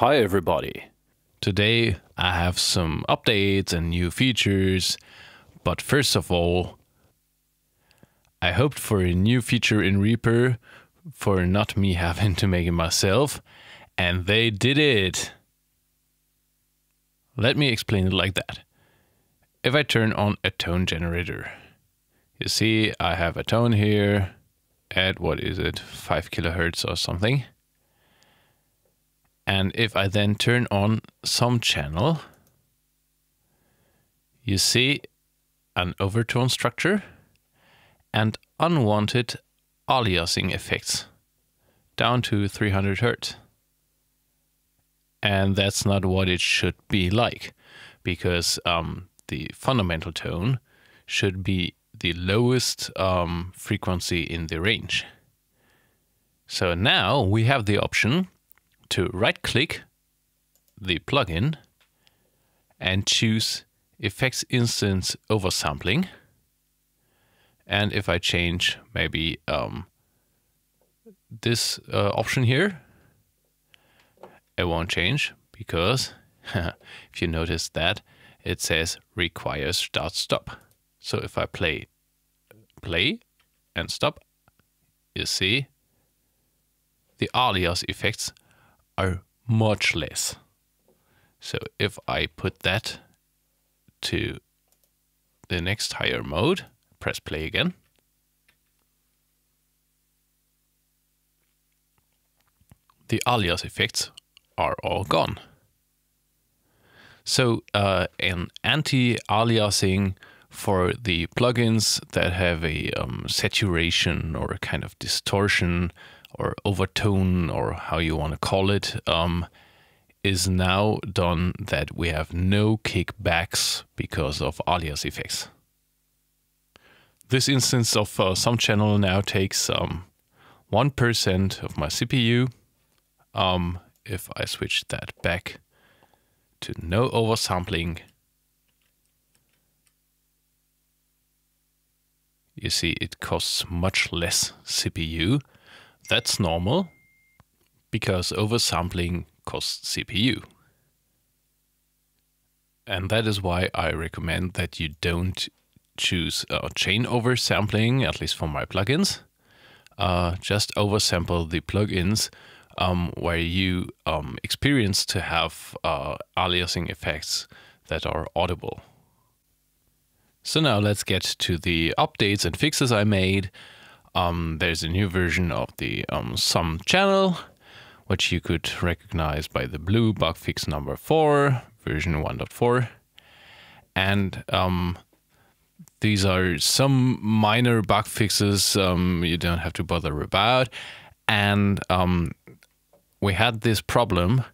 Hi, everybody. Today I have some updates and new features, but first of all, I hoped for a new feature in Reaper for not me having to make it myself, and they did it. Let me explain it like that. If I turn on a tone generator, you see I have a tone here at what is it, 5 kilohertz or something. And if I then turn on SumChannel, you see an overtone structure and unwanted aliasing effects down to 300 hertz. And that's not what it should be like because um, the fundamental tone should be the lowest um, frequency in the range. So now we have the option to right click the plugin and choose effects instance oversampling. And if I change maybe um, this uh, option here, it won't change because if you notice that it says requires start stop. So if I play play and stop, you see the alias effects are much less. So if I put that to the next higher mode, press play again. The alias effects are all gone. So uh, an anti-aliasing for the plugins that have a um, saturation or a kind of distortion or overtone or how you want to call it um, is now done that we have no kickbacks because of alias effects. This instance of uh, SumChannel now takes um, 1% of my CPU. Um, if I switch that back to no oversampling, you see it costs much less CPU that's normal because oversampling costs CPU. And that is why I recommend that you don't choose uh, chain oversampling, at least for my plugins. Uh, just oversample the plugins um, where you um, experience to have uh, aliasing effects that are audible. So now let's get to the updates and fixes I made. Um, there's a new version of the um, Sum channel, which you could recognize by the blue bug fix number 4, version 1.4. And um, these are some minor bug fixes um, you don't have to bother about. And um, we had this problem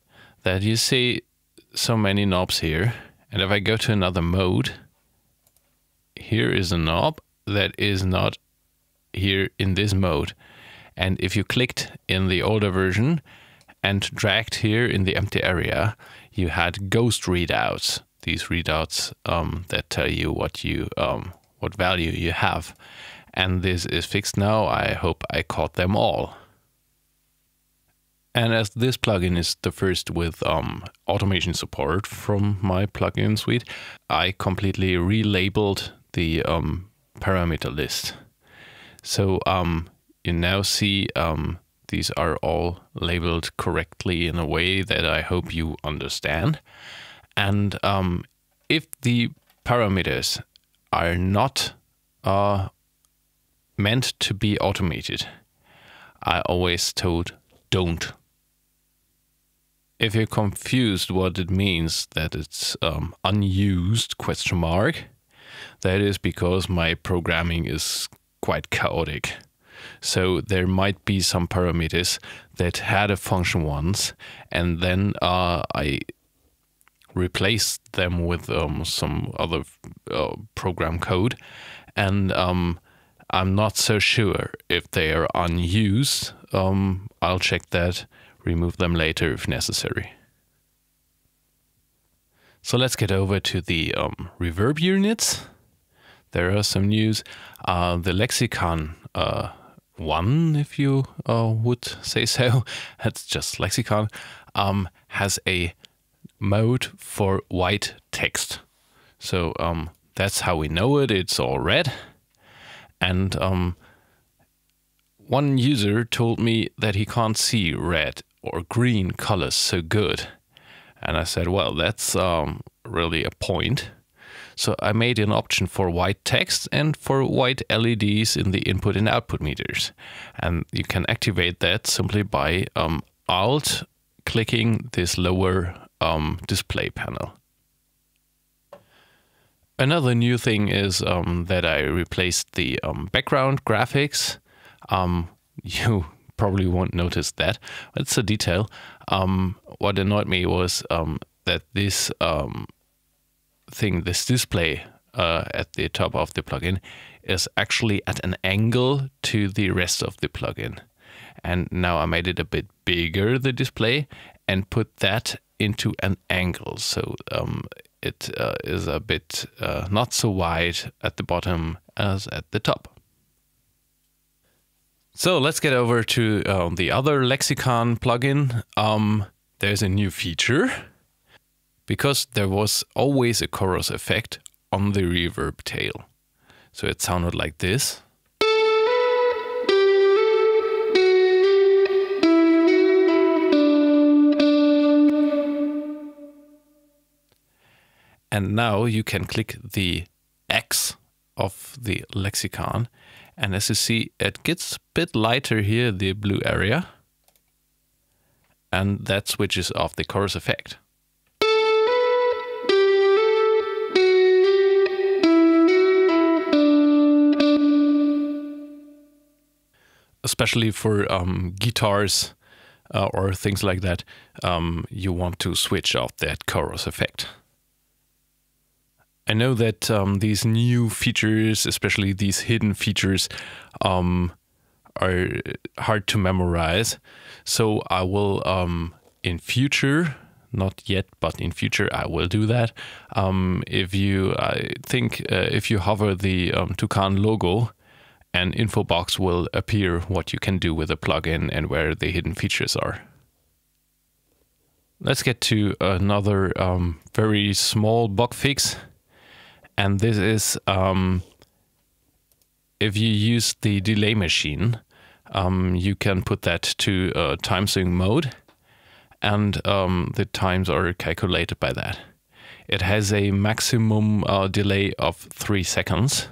that you see so many knobs here. And if I go to another mode, here is a knob that is not here in this mode. And if you clicked in the older version and dragged here in the empty area, you had ghost readouts. These readouts um, that tell you what you um, what value you have. And this is fixed now. I hope I caught them all. And as this plugin is the first with um, automation support from my plugin suite, I completely relabeled the um, parameter list. So um, you now see um, these are all labeled correctly in a way that I hope you understand. And um, if the parameters are not uh, meant to be automated, I always told don't. If you're confused what it means that it's um, unused question mark, that is because my programming is quite chaotic. So there might be some parameters that had a function once, and then uh, I replaced them with um, some other uh, program code, and um, I'm not so sure if they are unused. Um, I'll check that, remove them later if necessary. So let's get over to the um, reverb units there are some news. Uh, the lexicon uh, one, if you uh, would say so, that's just lexicon, um, has a mode for white text. So um, that's how we know it. It's all red. And um, one user told me that he can't see red or green colors so good. And I said, well, that's um, really a point. So I made an option for white text and for white LEDs in the input and output meters. And you can activate that simply by um, Alt clicking this lower um, display panel. Another new thing is um, that I replaced the um, background graphics. Um, you probably won't notice that. It's a detail. Um, what annoyed me was um, that this um, thing, this display uh, at the top of the plugin, is actually at an angle to the rest of the plugin. And now I made it a bit bigger, the display, and put that into an angle. So um, it uh, is a bit uh, not so wide at the bottom as at the top. So let's get over to um, the other lexicon plugin. Um, there's a new feature because there was always a chorus effect on the reverb tail. So it sounded like this. And now you can click the X of the lexicon. And as you see, it gets a bit lighter here, the blue area. And that switches off the chorus effect. Especially for um, guitars uh, or things like that, um, you want to switch off that chorus effect. I know that um, these new features, especially these hidden features, um, are hard to memorize. So I will, um, in future, not yet, but in future, I will do that. Um, if you, I think, uh, if you hover the um, logo, an info box will appear what you can do with a plugin and where the hidden features are. Let's get to another um, very small bug fix and this is um, if you use the delay machine, um, you can put that to uh, time sync mode, and um, the times are calculated by that. It has a maximum uh, delay of three seconds.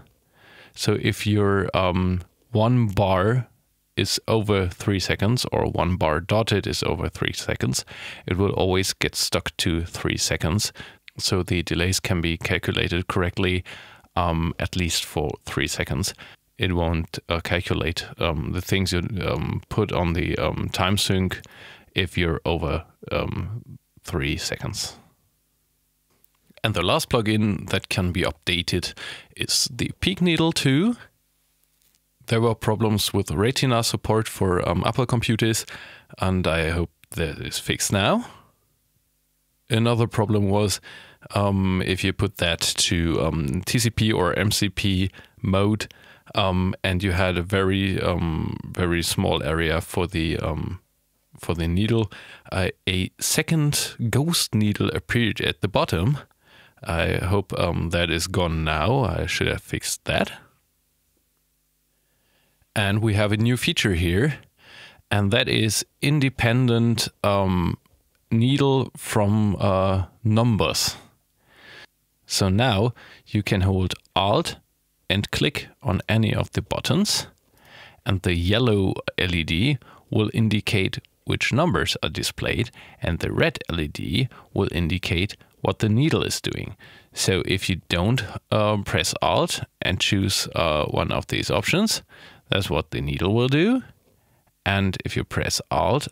So if your um, one bar is over three seconds or one bar dotted is over three seconds, it will always get stuck to three seconds so the delays can be calculated correctly um, at least for three seconds. It won't uh, calculate um, the things you um, put on the um, time sync if you're over um, three seconds. And the last plugin that can be updated is the Peak Needle 2. There were problems with Retina support for um, Apple computers, and I hope that is fixed now. Another problem was um, if you put that to um, TCP or MCP mode, um, and you had a very um, very small area for the um, for the needle, uh, a second ghost needle appeared at the bottom. I hope um, that is gone now. I should have fixed that. And we have a new feature here, and that is independent needle from uh, numbers. So now you can hold Alt and click on any of the buttons and the yellow LED will indicate which numbers are displayed and the red LED will indicate what the needle is doing. So if you don't uh, press Alt and choose uh, one of these options, that's what the needle will do. And if you press Alt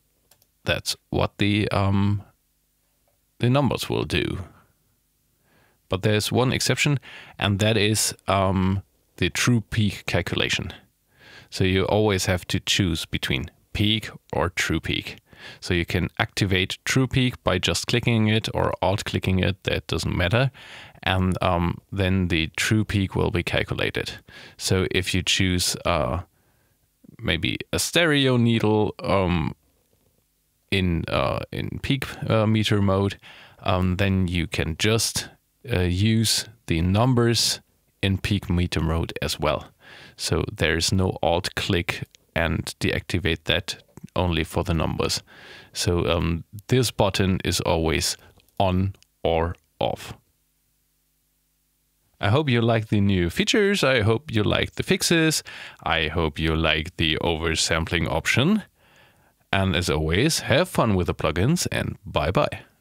that's what the um, the numbers will do. But there's one exception, and that is um, the true peak calculation. So you always have to choose between peak or true peak. So you can activate true peak by just clicking it or alt clicking it, that doesn't matter. And um, then the true peak will be calculated. So if you choose uh, maybe a stereo needle um, in uh, in peak uh, meter mode, um, then you can just uh, use the numbers in peak meter mode as well. So there's no alt click and deactivate that only for the numbers. So um, this button is always on or off. I hope you like the new features. I hope you like the fixes. I hope you like the oversampling option. And as always, have fun with the plugins and bye bye.